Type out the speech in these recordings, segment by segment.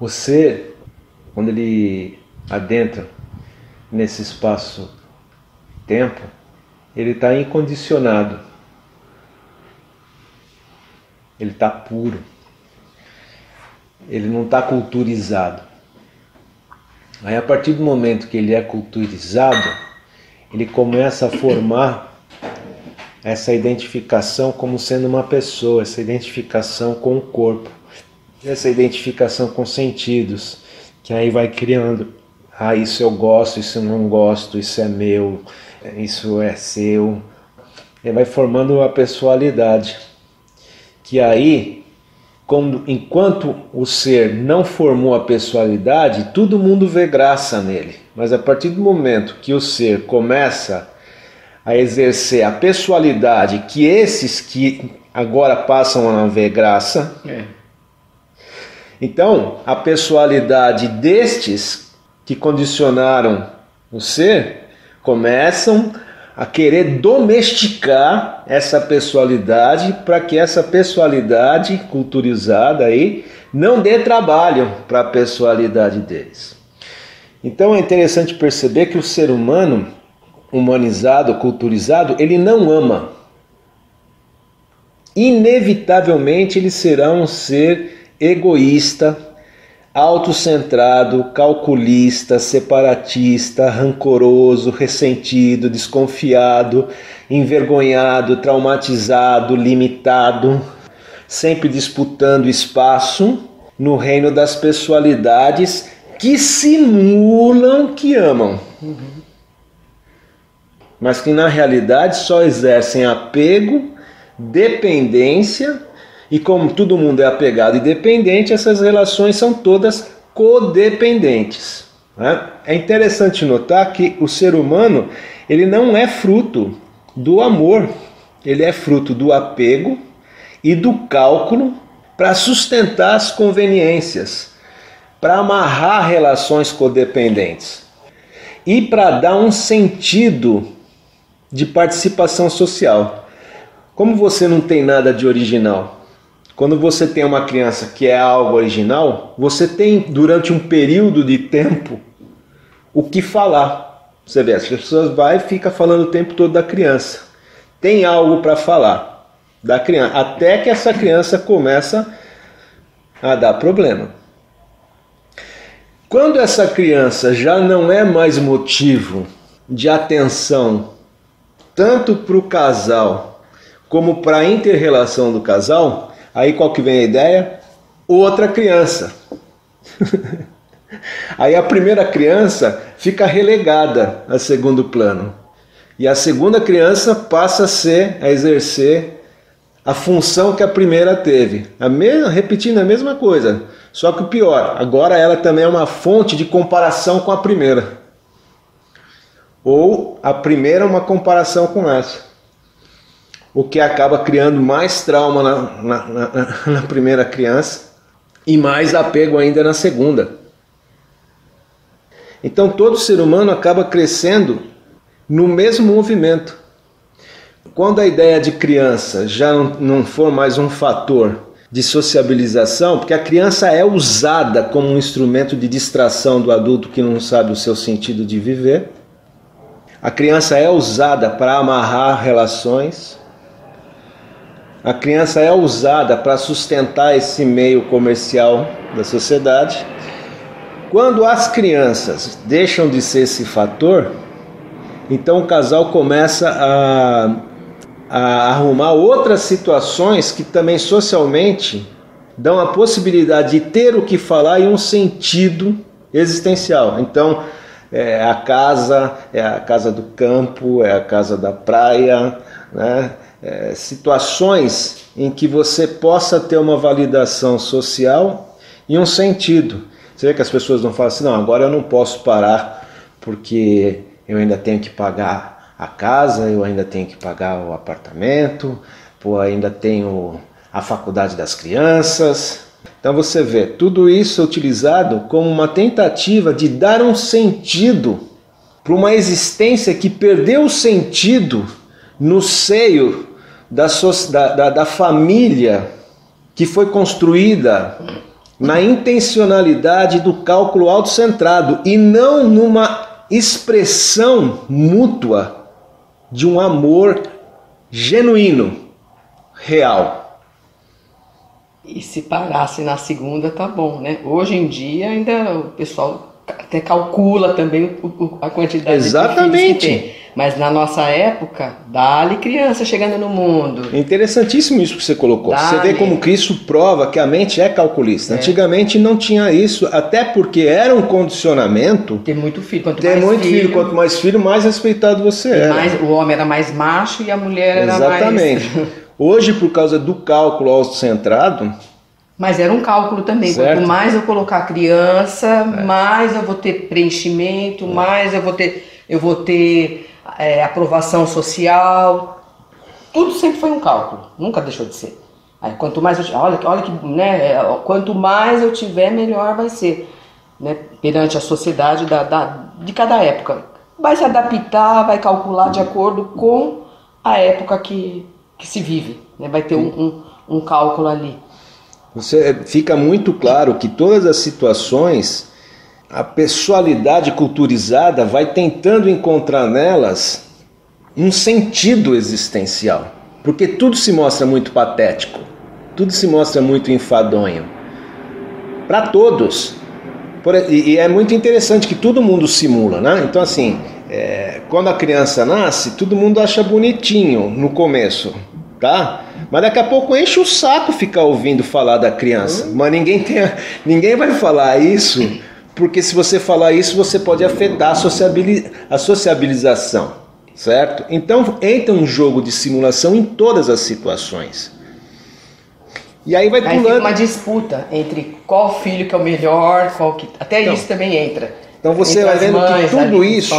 O ser, quando ele adentra nesse espaço-tempo, ele está incondicionado, ele está puro, ele não está culturizado. Aí, a partir do momento que ele é culturizado, ele começa a formar essa identificação como sendo uma pessoa, essa identificação com o corpo, essa identificação com sentidos, que aí vai criando, ah, isso eu gosto, isso eu não gosto, isso é meu, isso é seu. Ele vai formando uma personalidade, que aí, quando, enquanto o ser não formou a personalidade, todo mundo vê graça nele. Mas a partir do momento que o ser começa a exercer a pessoalidade que esses que agora passam a ver graça. É. Então, a pessoalidade destes que condicionaram o ser começam a querer domesticar essa pessoalidade para que essa pessoalidade culturizada aí não dê trabalho para a pessoalidade deles. Então é interessante perceber que o ser humano humanizado, culturizado, ele não ama. Inevitavelmente ele será um ser egoísta, autocentrado, calculista, separatista, rancoroso, ressentido, desconfiado, envergonhado, traumatizado, limitado, sempre disputando espaço no reino das pessoalidades que simulam que amam. Mas que na realidade só exercem apego, dependência, e como todo mundo é apegado e dependente, essas relações são todas codependentes. Né? É interessante notar que o ser humano ele não é fruto do amor, ele é fruto do apego e do cálculo para sustentar as conveniências, para amarrar relações codependentes e para dar um sentido de participação social. Como você não tem nada de original, quando você tem uma criança que é algo original, você tem durante um período de tempo o que falar. Você vê, as pessoas vai e fica falando o tempo todo da criança. Tem algo para falar da criança, até que essa criança começa a dar problema. Quando essa criança já não é mais motivo de atenção tanto para o casal como para a inter-relação do casal, aí qual que vem a ideia? Outra criança. aí a primeira criança fica relegada a segundo plano. E a segunda criança passa a ser, a exercer a função que a primeira teve. A mesma, repetindo a mesma coisa, só que o pior, agora ela também é uma fonte de comparação com a primeira ou a primeira uma comparação com essa. O que acaba criando mais trauma na, na, na, na primeira criança e mais apego ainda na segunda. Então todo ser humano acaba crescendo no mesmo movimento. Quando a ideia de criança já não for mais um fator de sociabilização, porque a criança é usada como um instrumento de distração do adulto que não sabe o seu sentido de viver a criança é usada para amarrar relações. A criança é usada para sustentar esse meio comercial da sociedade. Quando as crianças deixam de ser esse fator, então o casal começa a, a arrumar outras situações que também socialmente dão a possibilidade de ter o que falar e um sentido existencial. Então, é a casa, é a casa do campo, é a casa da praia, né? É, situações em que você possa ter uma validação social e um sentido. Você vê que as pessoas não falam assim, não, agora eu não posso parar porque eu ainda tenho que pagar a casa, eu ainda tenho que pagar o apartamento, pô, ainda tenho a faculdade das crianças, então você vê, tudo isso é utilizado como uma tentativa de dar um sentido para uma existência que perdeu o sentido no seio da, da, da, família que foi construída na intencionalidade do cálculo autocentrado e não numa expressão mútua de um amor genuíno, real. E se parasse na segunda, tá bom, né? Hoje em dia ainda o pessoal até calcula também a quantidade Exatamente. de filhos que tem. Mas na nossa época, dá-lhe criança chegando no mundo. É interessantíssimo isso que você colocou. Você vê como Cristo prova que a mente é calculista. É. Antigamente não tinha isso, até porque era um condicionamento. Ter muito filho. Quanto Ter mais muito filho, quanto mais filho, mais respeitado você mais- o homem era mais macho e a mulher era Exatamente. mais. Hoje, por causa do cálculo autocentrado, Mas era um cálculo também. Certo. Quanto mais eu colocar criança, mais eu vou ter preenchimento, mais eu vou ter, eu vou ter é, aprovação social. Tudo sempre foi um cálculo, nunca deixou de ser. Aí, quanto mais eu, olha, olha que, né, é, quanto mais eu tiver, melhor vai ser, né, perante a sociedade da, da- de cada época. Vai se adaptar, vai calcular de acordo com a época que, que se vive, né, vai ter um, um, um cálculo ali. Você fica muito claro que todas as situações, a pessoalidade culturizada vai tentando encontrar nelas um sentido existencial. Porque tudo se mostra muito patético, tudo se mostra muito enfadonho. Para todos. E, é muito interessante que todo mundo simula, né? Então, assim, é, quando a criança nasce, todo mundo acha bonitinho no começo, tá? Mas daqui a pouco enche o saco ficar ouvindo falar da criança. Mas ninguém, tem, ninguém vai falar isso, porque se você falar isso, você pode afetar a, a sociabilização, certo? Então entra um jogo de simulação em todas as situações. E aí vai Aí fica pulando. uma disputa entre qual filho que é o melhor, qual que. Até Então, isso também entra. então você Entre vai vendo que tudo ali, isso-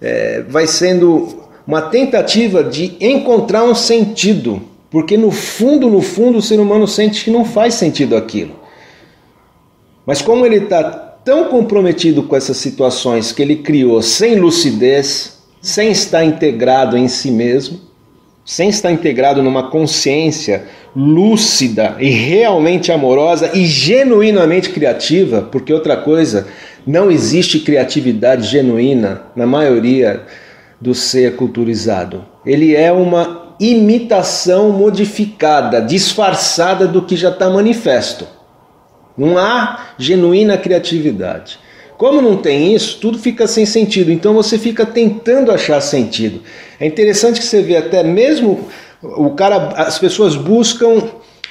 é, vai sendo uma tentativa de encontrar um sentido, porque no fundo, no fundo, o ser humano sente que não faz sentido aquilo. Mas como ele está tão comprometido com essas situações que ele criou sem lucidez, sem estar integrado em si mesmo, sem estar integrado numa consciência lúcida e realmente amorosa e genuinamente criativa, porque outra coisa, não existe criatividade genuína na maioria do ser culturizado. Ele é uma imitação modificada, disfarçada do que já está manifesto. Não há genuína criatividade. Como não tem isso, tudo fica sem sentido. Então você fica tentando achar sentido. É interessante que você vê até mesmo o cara, as pessoas buscam,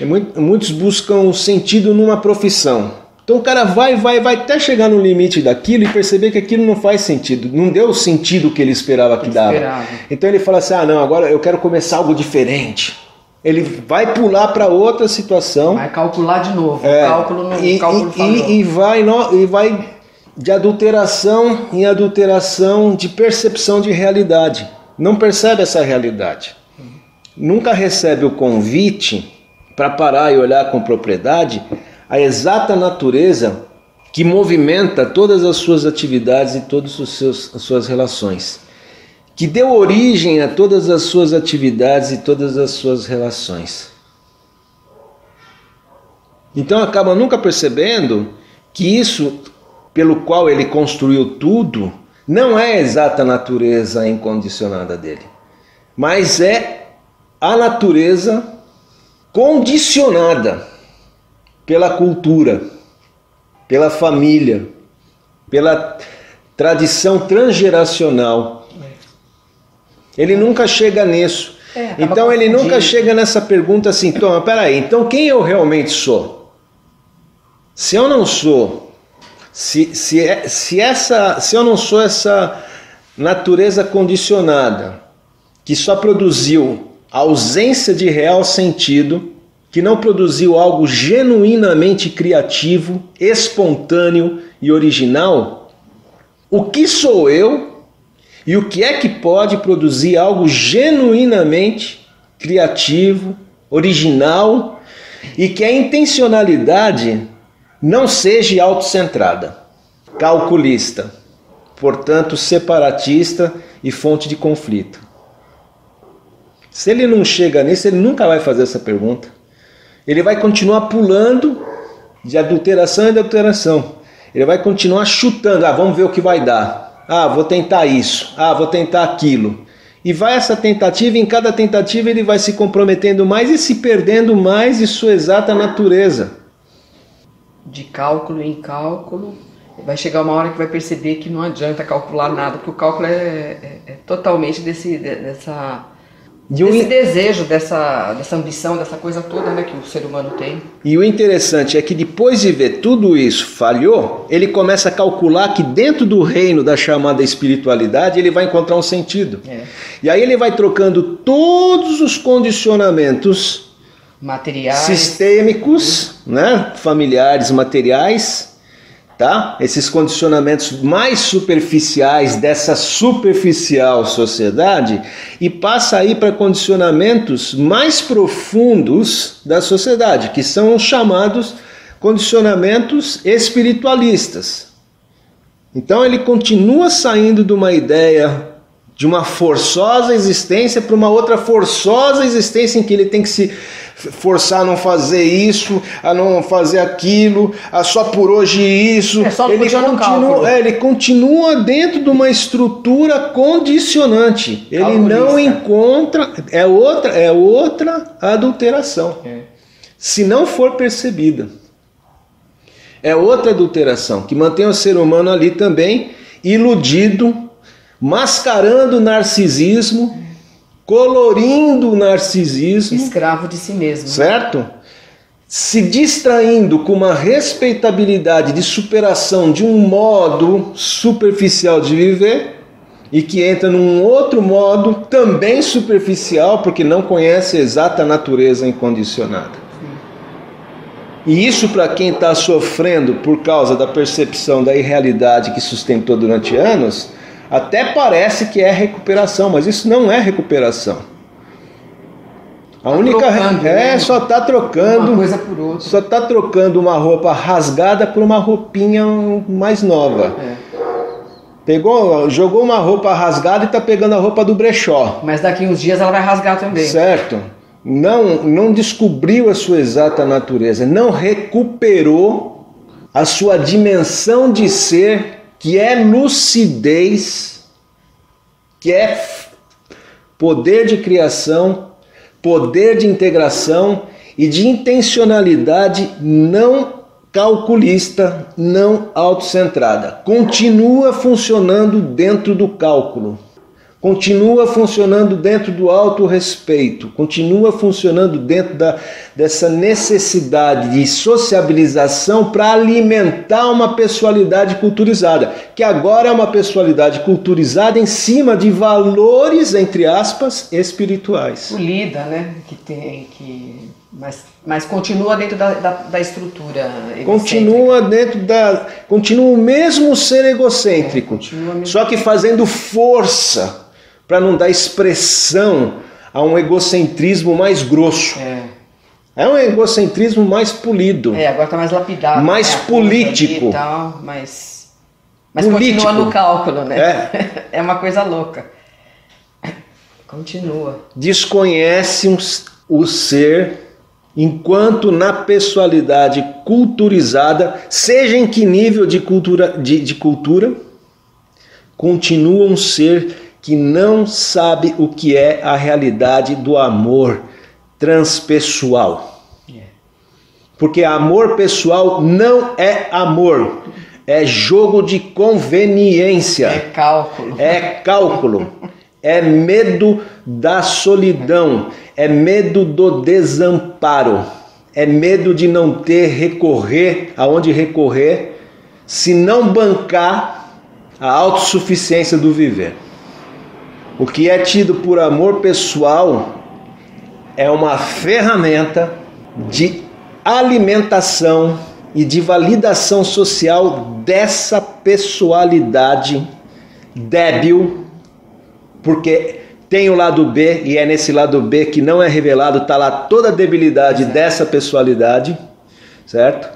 é muito- muitos buscam sentido numa profissão. Então o cara vai, vai, vai até chegar no limite daquilo e perceber que aquilo não faz sentido, não deu o sentido que ele esperava que dava. Esperava. Então ele fala assim: ah, não, agora eu quero começar algo diferente. Ele vai pular para outra situação. Vai calcular de novo. É, cálculo não. e, cálculo e- e- vai, no- e vai de adulteração em adulteração de percepção de realidade. Não percebe essa realidade. Nunca recebe o convite para parar e olhar com propriedade a exata natureza que movimenta todas as suas atividades e todas as suas relações. Que deu origem a todas as suas atividades e todas as suas relações. Então acaba nunca percebendo que isso pelo qual ele construiu tudo não é a exata natureza incondicionada dele, mas é a natureza condicionada pela cultura, pela família, pela tradição transgeracional. Ele nunca chega nisso. É, então ele nunca chega nessa pergunta assim, toma, peraí, então quem eu realmente sou? Se eu não sou, se, se, é- se, essa, se eu não sou essa natureza condicionada, que só produziu ausência de real sentido, que não produziu algo genuinamente criativo, espontâneo e original, o que sou eu e o que é que pode produzir algo genuinamente criativo, original e que a intencionalidade não seja autocentrada, calculista, portanto separatista e fonte de conflito. Se ele não chega nisso, ele nunca vai fazer essa pergunta. Ele vai continuar pulando de adulteração e adulteração. Ele vai continuar chutando, ah, vamos ver o que vai dar. Ah, vou tentar isso. Ah, vou tentar aquilo. E vai essa tentativa, e em cada tentativa ele vai se comprometendo mais e se perdendo mais de sua exata natureza. De cálculo em cálculo, vai chegar uma hora que vai perceber que não adianta calcular nada, porque o cálculo é, é, é totalmente desse, dessa um... Esse desejo, dessa, dessa ambição, dessa coisa toda né, que o ser humano tem. E o interessante é que depois de ver tudo isso falhou, ele começa a calcular que dentro do reino da chamada espiritualidade ele vai encontrar um sentido. É. E aí ele vai trocando todos os condicionamentos materiais, sistêmicos, né, familiares, materiais tá? Esses condicionamentos mais superficiais dessa superficial sociedade e passa aí para condicionamentos mais profundos da sociedade, que são os chamados condicionamentos espiritualistas. Então ele continua saindo de uma ideia de uma forçosa existência para uma outra forçosa existência em que ele tem que se forçar a não fazer isso, a não fazer aquilo, a só por hoje isso. É só ele, continua, é, ele continua dentro de uma estrutura condicionante. Ele Calculista. não encontra é outra é outra adulteração. É. Se não for percebida. É outra adulteração que mantém o ser humano ali também iludido, mascarando o narcisismo colorindo o narcisismo. Escravo de si mesmo. Certo? Se distraindo com uma respeitabilidade de superação de um modo superficial de viver e que entra num outro modo também superficial, porque não conhece a exata natureza incondicionada. E isso, para quem está sofrendo por causa da percepção da irrealidade que sustentou durante anos, até parece que é recuperação, mas isso não é recuperação. A tá única trocando, é né? só tá trocando uma coisa por outra. Só tá trocando uma roupa rasgada por uma roupinha mais nova. É. Pegou, jogou uma roupa rasgada e tá pegando a roupa do brechó. Mas daqui uns dias ela vai rasgar também. Certo. Não, não descobriu a sua exata natureza, não recuperou a sua dimensão de ser que é lucidez, que é poder de criação, poder de integração e de intencionalidade não calculista, não autocentrada. Continua funcionando dentro do cálculo continua funcionando dentro do autorrespeito, continua funcionando dentro da, dessa necessidade de sociabilização para alimentar uma pessoalidade culturizada, que agora é uma pessoalidade culturizada em cima de valores, entre aspas, espirituais. Polida, né? Que tem que. Mas, mas continua dentro da, da, da estrutura. Continua dentro da. Continua o mesmo ser egocêntrico. É, mesmo... Só que fazendo força para não dar expressão a um egocentrismo mais grosso. É. É um egocentrismo mais polido. É, agora está mais lapidado. Mais né? político. Tal, mas mas político. continua no cálculo, né? É. é uma coisa louca. Continua. Desconhece o ser enquanto na pessoalidade culturizada, seja em que nível de cultura, de, de cultura, continua um ser que não sabe o que é a realidade do amor transpessoal. É. Porque amor pessoal não é amor, é jogo de conveniência. É cálculo. É cálculo. é medo da solidão, é medo do desamparo, é medo de não ter recorrer aonde recorrer, se não bancar a autossuficiência do viver. O que é tido por amor pessoal é uma ferramenta de alimentação e de validação social dessa pessoalidade débil, porque tem o lado B e é nesse lado B que não é revelado, está lá toda a debilidade dessa pessoalidade, certo?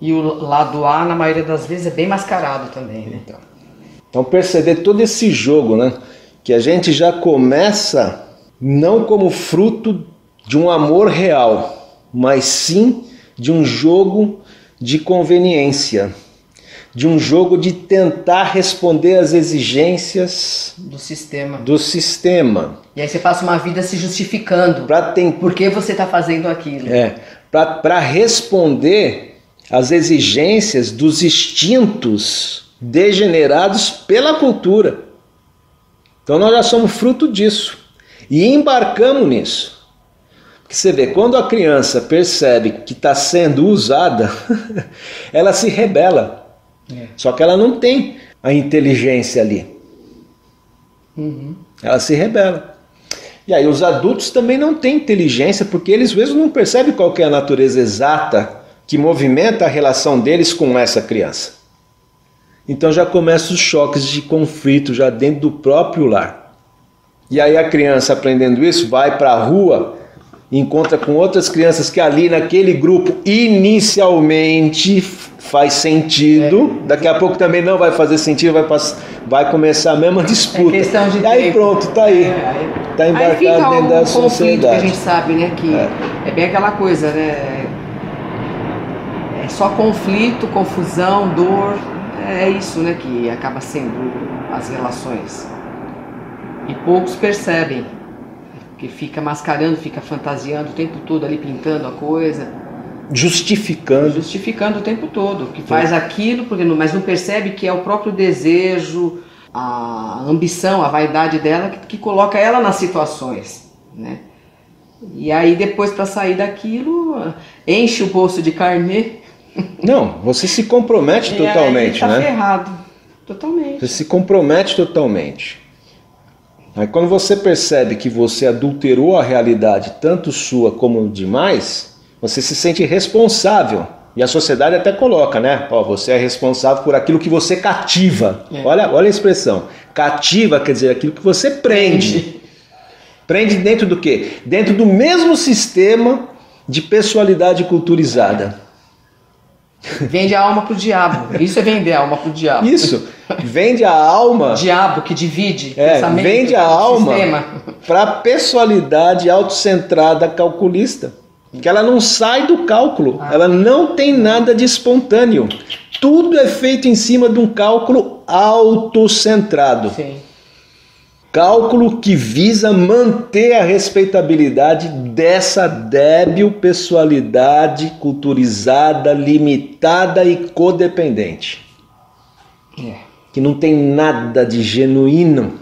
E o lado A, na maioria das vezes, é bem mascarado também. Né? Então, então perceber todo esse jogo, né? Que a gente já começa não como fruto de um amor real, mas sim de um jogo de conveniência, de um jogo de tentar responder às exigências do sistema. Do sistema. E aí você passa uma vida se justificando. Para tem... Por que você está fazendo aquilo? É, para responder às exigências dos instintos degenerados pela cultura. Então nós já somos fruto disso e embarcamos nisso. Porque você vê, quando a criança percebe que está sendo usada, ela se rebela. É. Só que ela não tem a inteligência ali. Uhum. Ela se rebela. E aí os adultos também não têm inteligência, porque eles mesmos não percebem qual é a natureza exata que movimenta a relação deles com essa criança. Então já começam os choques de conflito já dentro do próprio lar. E aí a criança aprendendo isso vai para a rua, encontra com outras crianças que ali naquele grupo inicialmente faz sentido, é. daqui a pouco também não vai fazer sentido, vai, passar, vai começar a mesma disputa. É questão de e aí tempo. pronto, tá aí. É, tá embarcado aí fica dentro da sociedade. que a gente sabe, né, que é. é bem aquela coisa, né? É só conflito, confusão, dor, é isso, né, que acaba sendo as relações. E poucos percebem, que fica mascarando, fica fantasiando o tempo todo ali pintando a coisa justificando. Justificando o tempo todo, que faz aquilo, porque não, mas não percebe que é o próprio desejo, a ambição, a vaidade dela que, que coloca ela nas situações, né? E aí depois para sair daquilo, enche o bolso de carnê. Não, você se compromete e totalmente, tá né? ferrado. Totalmente. Você se compromete totalmente. Aí quando você percebe que você adulterou a realidade, tanto sua como demais, você se sente responsável. E a sociedade até coloca, né? Ó, você é responsável por aquilo que você cativa. É. Olha, olha a expressão. Cativa quer dizer aquilo que você prende. Prende dentro do quê? Dentro do mesmo sistema de personalidade culturizada. Vende a alma pro diabo. Isso é vender a alma pro diabo. Isso. Vende a alma. diabo que divide. É, vende a alma para a personalidade autocentrada calculista que ela não sai do cálculo, ah. ela não tem nada de espontâneo. Tudo é feito em cima de um cálculo autocentrado. Sim. Cálculo que visa manter a respeitabilidade dessa débil pessoalidade culturizada, limitada e codependente. É. Que não tem nada de genuíno,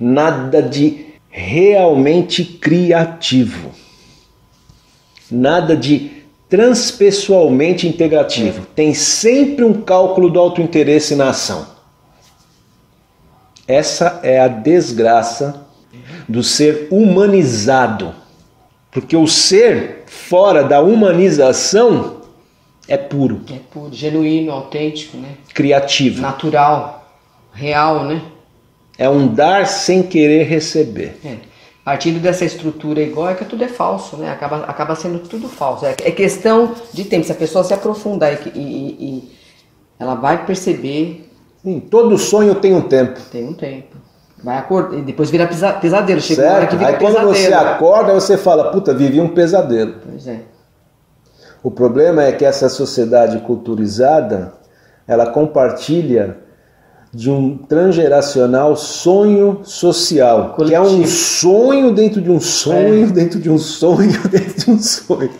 nada de realmente criativo nada de transpessoalmente integrativo. É. Tem sempre um cálculo do autointeresse na ação. Essa é a desgraça do ser humanizado. Porque o ser fora da humanização é puro. É puro, genuíno, autêntico, né? Criativo. Natural, real, né? É um dar sem querer receber. É partindo dessa estrutura egóica, tudo é falso, né? Acaba, acaba sendo tudo falso. É, é questão de tempo. Se a pessoa se aprofundar e, e, e ela vai perceber. Sim, todo sonho tem um tempo. Tem um tempo. Vai acordar, depois vira pesadelo. Chega certo. hora que vira Aí quando pesadelo. você acorda, você fala, puta, vivi um pesadelo. Pois é. O problema é que essa sociedade culturizada, ela compartilha de um transgeracional sonho social, Coletivo. que é um sonho dentro de um sonho, é. dentro de um sonho, dentro de um sonho.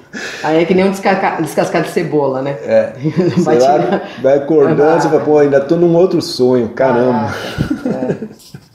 Aí é que nem um descascar, descascar de cebola, né? É. vai, vai acordando, você fala, pô, ainda tô num outro sonho, caramba. Ah, é.